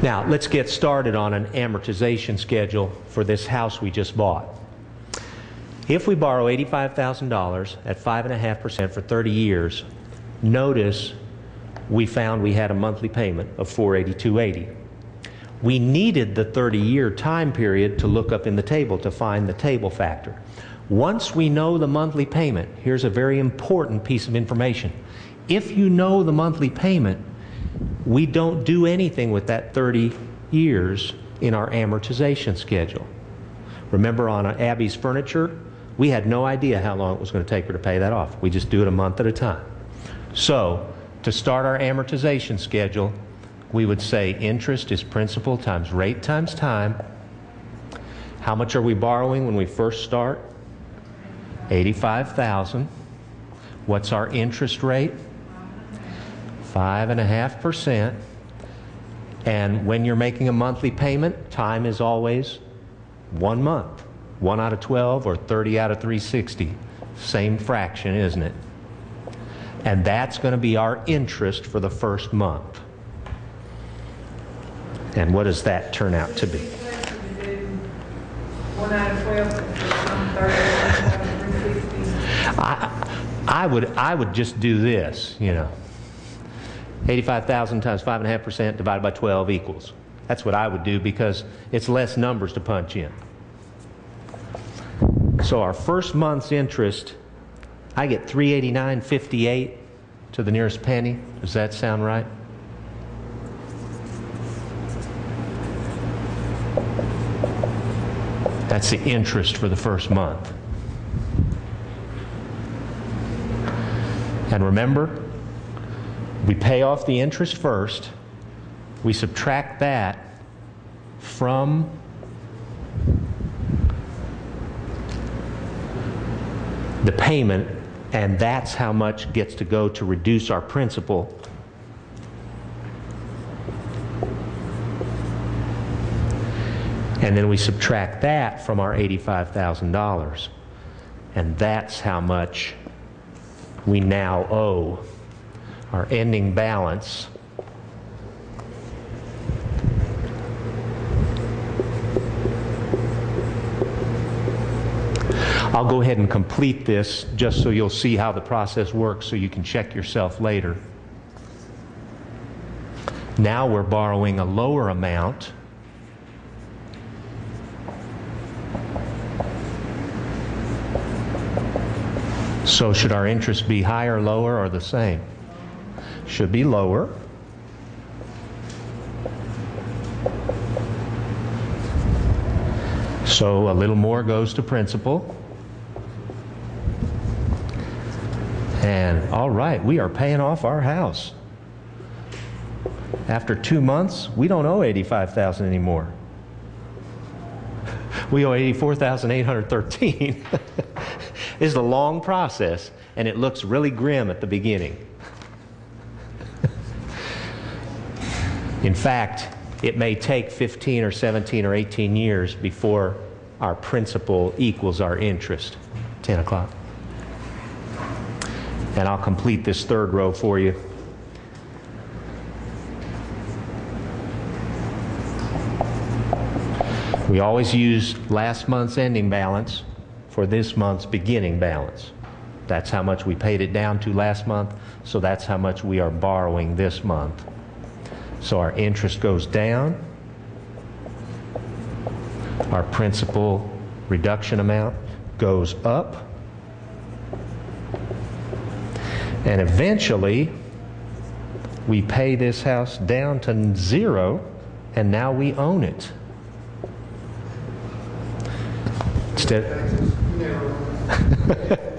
Now, let's get started on an amortization schedule for this house we just bought. If we borrow $85,000 at 5.5% for 30 years, notice we found we had a monthly payment of 482.80. We needed the 30-year time period to look up in the table to find the table factor. Once we know the monthly payment, here's a very important piece of information. If you know the monthly payment, we don't do anything with that 30 years in our amortization schedule. Remember on Abby's furniture, we had no idea how long it was going to take her to pay that off. We just do it a month at a time. So, to start our amortization schedule, we would say interest is principal times rate times time. How much are we borrowing when we first start? 85,000. What's our interest rate? Five and a half percent. And when you're making a monthly payment, time is always one month. One out of 12 or 30 out of 360. Same fraction, isn't it? And that's going to be our interest for the first month. And what does that turn out to be? One out of twelve, some thirty, three sixty. I, I would I would just do this, you know. 85,000 times 5.5% divided by 12 equals. That's what I would do because it's less numbers to punch in. So our first month's interest, I get 389.58 to the nearest penny. Does that sound right? That's the interest for the first month. And remember, we pay off the interest first, we subtract that from the payment, and that's how much gets to go to reduce our principal. And then we subtract that from our $85,000. And that's how much we now owe. Our ending balance I'll go ahead and complete this just so you'll see how the process works so you can check yourself later. Now we're borrowing a lower amount. So should our interest be higher, lower, or the same? Should be lower. So a little more goes to principal. And all right, we are paying off our house. After two months, we don't owe 85,000 anymore. We owe 84,813. this is a long process, and it looks really grim at the beginning. In fact, it may take 15 or 17 or 18 years before our principal equals our interest. 10 o'clock. And I'll complete this third row for you. We always use last month's ending balance for this month's beginning balance. That's how much we paid it down to last month, so that's how much we are borrowing this month. So our interest goes down, our principal reduction amount goes up, and eventually we pay this house down to zero, and now we own it. Instead,